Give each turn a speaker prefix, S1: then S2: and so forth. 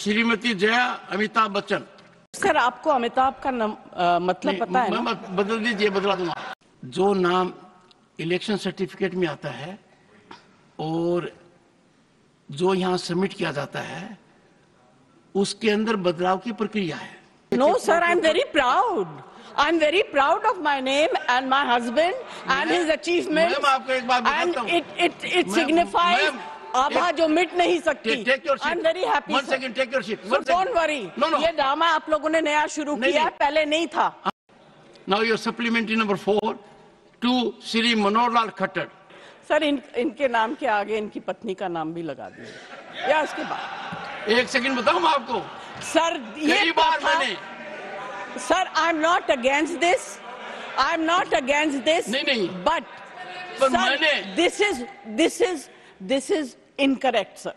S1: Shrimati Jaya Amitabh Bachchan
S2: sir आपको अमिताभ का नम, अ, मतलब पता है ना?
S1: बदल दीजिए बदला दूँगा जो नाम इलेक्शन सर्टिफिकेट में आता है और जो यहाँ सबमिट किया जाता है उसके अंदर बदलाव की प्रक्रिया है
S2: No, sir, I'm very proud. I'm very proud of my name and my husband and his achievements.
S1: Ma'am, आपको एक बात
S2: And
S1: बताता
S2: आभा जो मिट नहीं सकती। ये ड्रामा आप लोगों ने नया शुरू किया है पहले नहीं था।
S1: Now your supplementary number four to Shri Manohar Lal Khattar
S2: sir इन, इनके नाम के आगे इनकी पत्नी का नाम भी लगा दिया। या उसके बाद।
S1: एक सेकंड बताऊँ आपको?
S2: सर ये
S1: बात मैंने
S2: sir
S1: I
S2: am not against this I am not against this
S1: नहीं नहीं। But
S2: this is this is this is incorrect, sir.